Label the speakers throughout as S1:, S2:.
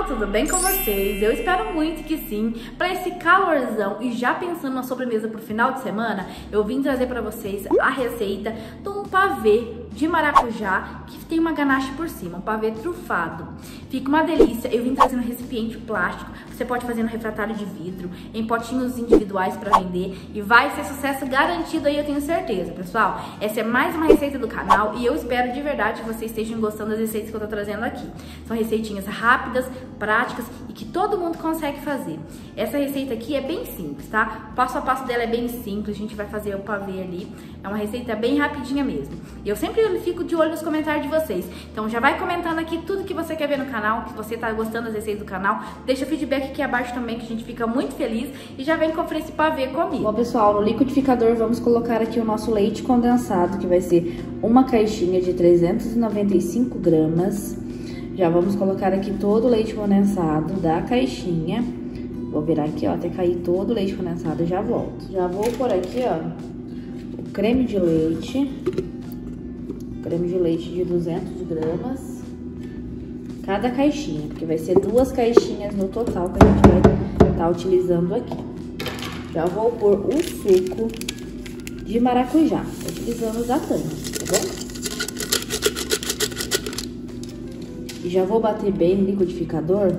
S1: pessoal, tudo bem com vocês? Eu espero muito que sim. Para esse calorzão e já pensando na sobremesa pro final de semana, eu vim trazer para vocês a receita de um pavê de maracujá que tem uma ganache por cima, um pavê trufado. Fica uma delícia. Eu vim trazendo recipiente plástico. Você pode fazer no refratário de vidro, em potinhos individuais para vender e vai ser sucesso garantido aí, eu tenho certeza, pessoal. Essa é mais uma receita do canal e eu espero de verdade que vocês estejam gostando das receitas que eu tô trazendo aqui. São receitinhas rápidas, práticas e que todo mundo consegue fazer. Essa receita aqui é bem simples, tá? O passo a passo dela é bem simples, a gente vai fazer o pavê ali. É uma receita bem rapidinha mesmo. E eu sempre fico de olho nos comentários de vocês. Então já vai comentando aqui tudo que você quer ver no canal, que você tá gostando das receitas do canal. Deixa feedback aqui abaixo também, que a gente fica muito feliz. E já vem conferir esse pavê comigo.
S2: Bom, pessoal, no liquidificador vamos colocar aqui o nosso leite condensado, que vai ser uma caixinha de 395 gramas. Já vamos colocar aqui todo o leite condensado da caixinha. Vou virar aqui, ó, até cair todo o leite condensado e já volto. Já vou por aqui, ó, o creme de leite. Creme de leite de 200 gramas. Cada caixinha, porque vai ser duas caixinhas no total que a gente vai estar tá utilizando aqui. Já vou pôr o suco de maracujá, utilizando da tampa, tá bom? E já vou bater bem no liquidificador.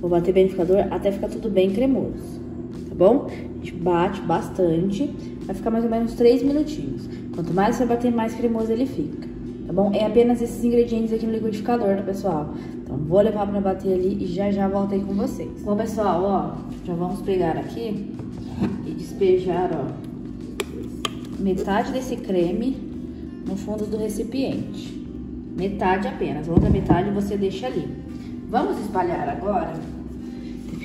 S2: Vou bater bem no liquidificador até ficar tudo bem cremoso, tá bom? A gente bate bastante, vai ficar mais ou menos 3 minutinhos. Quanto mais você bater, mais cremoso ele fica, tá bom? É apenas esses ingredientes aqui no liquidificador, tá, pessoal? Então, vou levar pra bater ali e já já volto aí com vocês. Bom, pessoal, ó, já vamos pegar aqui e despejar, ó, metade desse creme no fundo do recipiente. Metade apenas, outra metade você deixa ali. Vamos espalhar agora.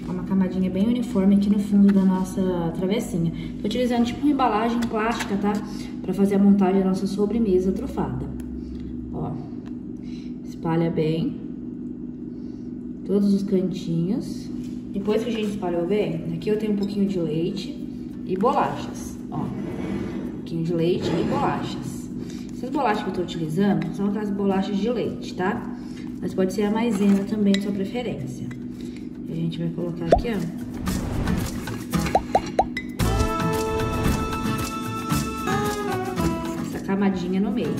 S2: Ficar uma camadinha bem uniforme aqui no fundo da nossa travessinha. Tô utilizando tipo uma embalagem plástica, tá? Pra fazer a montagem da nossa sobremesa trufada. Ó, espalha bem. Todos os cantinhos. Depois que a gente espalhou bem, aqui eu tenho um pouquinho de leite e bolachas, ó. Um pouquinho de leite e bolachas. Essas bolachas que eu tô utilizando são aquelas bolachas de leite, tá? Mas pode ser a maisena também, sua preferência. A gente vai colocar aqui, ó. Essa camadinha no meio.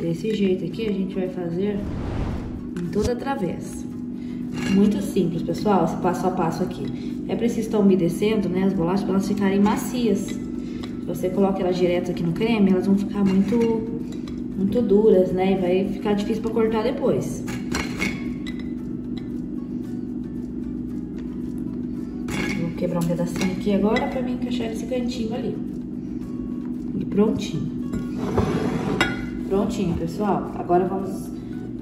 S2: Desse jeito aqui a gente vai fazer em toda a travessa. Muito simples, pessoal, esse passo a passo aqui. É preciso estar umedecendo, né, as bolachas para elas ficarem macias você coloca elas direto aqui no creme, elas vão ficar muito, muito duras, né? E vai ficar difícil pra cortar depois. Quebrar um pedacinho aqui agora pra me encaixar nesse cantinho ali. E prontinho. Prontinho, pessoal. Agora vamos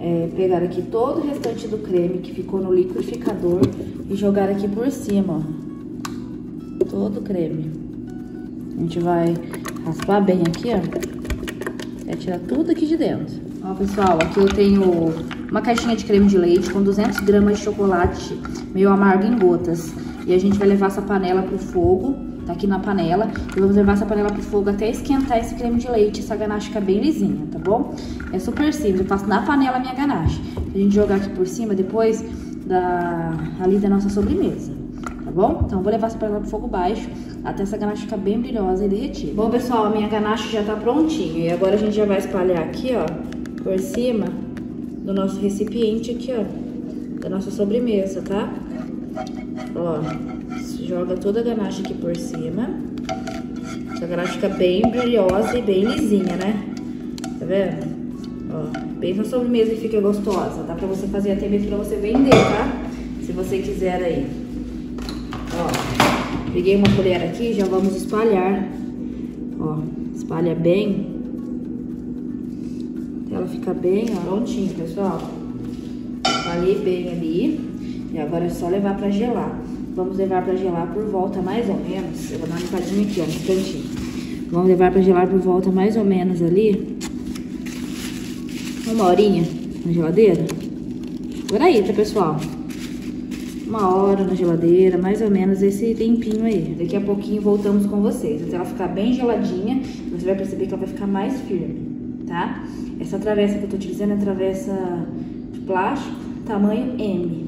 S2: é, pegar aqui todo o restante do creme que ficou no liquidificador e jogar aqui por cima, ó. Todo o creme. A gente vai raspar bem aqui, ó. Vai tirar tudo aqui de dentro. Ó, pessoal, aqui eu tenho uma caixinha de creme de leite com 200 gramas de chocolate meio amargo em gotas. E a gente vai levar essa panela pro fogo, tá aqui na panela. E vamos levar essa panela pro fogo até esquentar esse creme de leite, essa ganache ficar bem lisinha, tá bom? É super simples, eu faço na panela a minha ganache. A gente jogar aqui por cima depois da, ali da nossa sobremesa tá bom? Então, vou levar essa panela pro fogo baixo até essa ganache ficar bem brilhosa e derretida. Bom, pessoal, a minha ganache já tá prontinha. E agora a gente já vai espalhar aqui, ó, por cima do nosso recipiente aqui, ó, da nossa sobremesa, tá? Ó, joga toda a ganache aqui por cima. Essa ganache fica bem brilhosa e bem lisinha, né? Tá vendo? Ó, bem na sobremesa e fica gostosa. Dá pra você fazer até mesmo pra você vender, tá? Se você quiser aí. Ó, peguei uma colher aqui, já vamos espalhar. Ó, espalha bem. Ela fica bem, ó, prontinho, pessoal. Espalhei bem ali. E agora é só levar pra gelar. Vamos levar pra gelar por volta mais ou menos. Eu vou dar uma limpadinha aqui, ó, no cantinho. Vamos levar pra gelar por volta mais ou menos ali. Uma horinha na geladeira. Por aí, tá, pessoal? uma hora na geladeira, mais ou menos esse tempinho aí. Daqui a pouquinho voltamos com vocês, até ela ficar bem geladinha, você vai perceber que ela vai ficar mais firme, tá? Essa travessa que eu tô utilizando é travessa de plástico, tamanho M,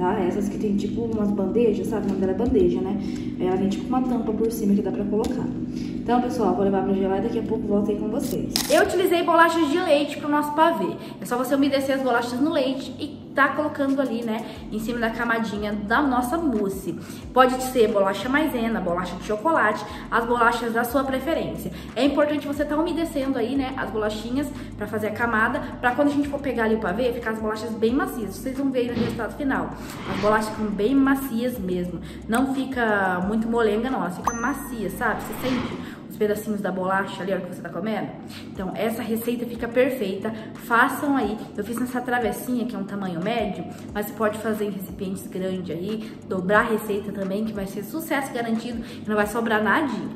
S2: tá? Essas que tem tipo umas bandejas, sabe? O dela é bandeja, né? Ela vem tipo uma tampa por cima que dá pra colocar. Então, pessoal, vou levar pra gelar e daqui a pouco volto aí com vocês.
S1: Eu utilizei bolachas de leite pro nosso pavê. É só você umedecer as bolachas no leite e tá colocando ali, né, em cima da camadinha da nossa mousse. Pode ser bolacha maisena, bolacha de chocolate, as bolachas da sua preferência. É importante você estar tá umedecendo aí, né, as bolachinhas para fazer a camada, para quando a gente for pegar ali o pavê, ficar as bolachas bem macias. Vocês vão ver no resultado final. As bolachas ficam bem macias mesmo. Não fica muito molenga, não. Elas ficam macias, sabe? Você sente pedacinhos da bolacha ali, ó, que você tá comendo. Então, essa receita fica perfeita. Façam aí. Eu fiz nessa travessinha, que é um tamanho médio, mas você pode fazer em recipientes grandes aí, dobrar a receita também, que vai ser sucesso garantido e não vai sobrar nadinha.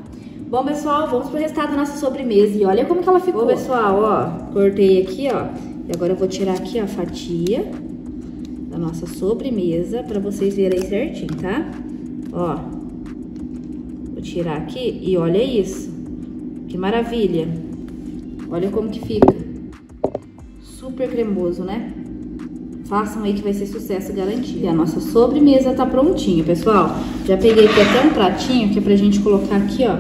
S2: Bom, pessoal, vamos pro resultado da nossa sobremesa. E olha como que ela ficou. Bom, pessoal, ó, cortei aqui, ó. E agora eu vou tirar aqui a fatia da nossa sobremesa pra vocês verem aí certinho, tá? Ó, vou tirar aqui e olha isso. Que maravilha. Olha como que fica. Super cremoso, né? Façam aí que vai ser sucesso garantido. E a nossa sobremesa tá prontinha, pessoal. Já peguei aqui até um pratinho que é pra gente colocar aqui, ó,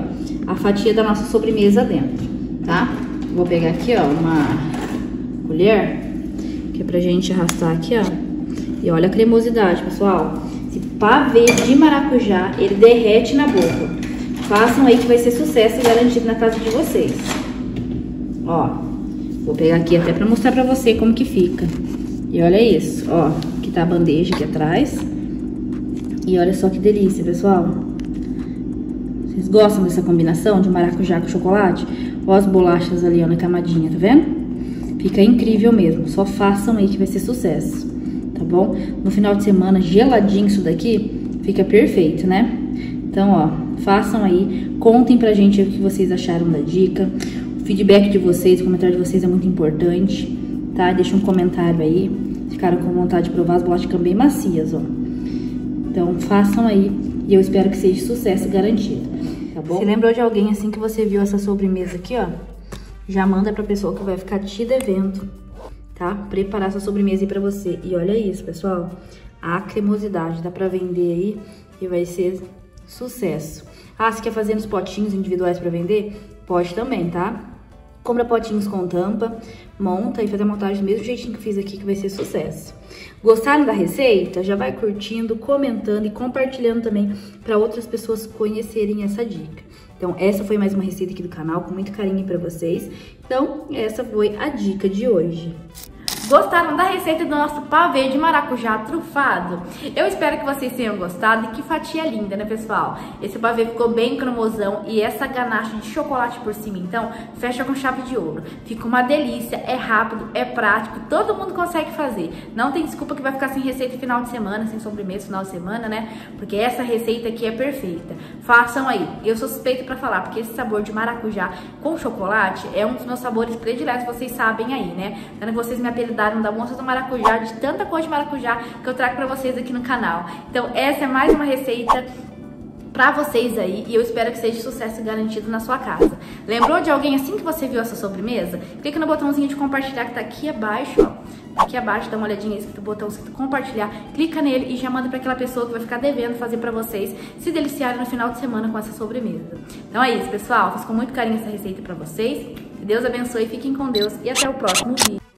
S2: a fatia da nossa sobremesa dentro, tá? Vou pegar aqui, ó, uma colher, que é pra gente arrastar aqui, ó. E olha a cremosidade, pessoal. Esse pavê de maracujá, ele derrete na boca. Façam aí que vai ser sucesso garantido na casa de vocês. Ó, vou pegar aqui até pra mostrar pra você como que fica. E olha isso, ó, aqui tá a bandeja aqui atrás. E olha só que delícia, pessoal. Vocês gostam dessa combinação de maracujá com chocolate? Ó as bolachas ali, ó, na camadinha, tá vendo? Fica incrível mesmo. Só façam aí que vai ser sucesso, tá bom? No final de semana, geladinho isso daqui, fica perfeito, né? Então, ó, Façam aí, contem pra gente o que vocês acharam da dica. O feedback de vocês, o comentário de vocês é muito importante, tá? Deixa um comentário aí. Ficaram com vontade de provar as bolachas ficam bem macias, ó. Então, façam aí e eu espero que seja sucesso garantido, tá bom? Se lembrou de alguém assim que você viu essa sobremesa aqui, ó? Já manda pra pessoa que vai ficar te devendo, tá? Preparar essa sobremesa aí pra você. E olha isso, pessoal. A cremosidade, dá pra vender aí e vai ser sucesso. Ah, se quer fazer nos potinhos individuais para vender? Pode também, tá? Compra potinhos com tampa, monta e faz a montagem do mesmo jeitinho que fiz aqui que vai ser sucesso. Gostaram da receita? Já vai curtindo, comentando e compartilhando também para outras pessoas conhecerem essa dica. Então, essa foi mais uma receita aqui do canal, com muito carinho para vocês. Então, essa foi a dica de hoje.
S1: Gostaram da receita do nosso pavê de maracujá trufado? Eu espero que vocês tenham gostado e que fatia linda, né, pessoal? Esse pavê ficou bem cromosão e essa ganache de chocolate por cima, então, fecha com chave de ouro. Fica uma delícia, é rápido, é prático, todo mundo consegue fazer. Não tem desculpa que vai ficar sem receita final de semana, sem sobremesa final de semana, né? Porque essa receita aqui é perfeita. Façam aí. Eu sou suspeita para falar, porque esse sabor de maracujá com chocolate é um dos meus sabores prediletos, vocês sabem aí, né? Então, vocês me apelidaram apelidaram da moça do maracujá, de tanta coisa de maracujá que eu trago pra vocês aqui no canal. Então essa é mais uma receita pra vocês aí e eu espero que seja sucesso garantido na sua casa. Lembrou de alguém assim que você viu essa sobremesa? Clica no botãozinho de compartilhar que tá aqui abaixo, ó. Aqui abaixo, dá uma olhadinha escrito botão escrito compartilhar, clica nele e já manda para aquela pessoa que vai ficar devendo fazer para vocês se deliciarem no final de semana com essa sobremesa. Então é isso, pessoal. Fiz com muito carinho essa receita para vocês. Deus abençoe, fiquem com Deus e até o próximo vídeo.